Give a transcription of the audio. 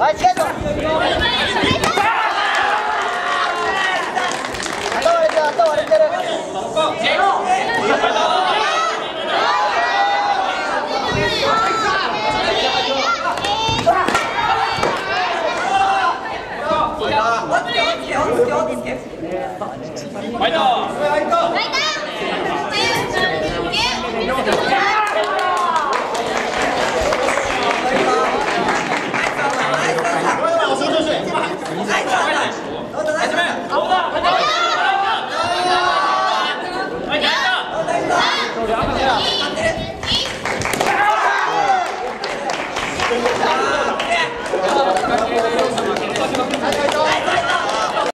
はいチケるファイトどうもお疲れさまです。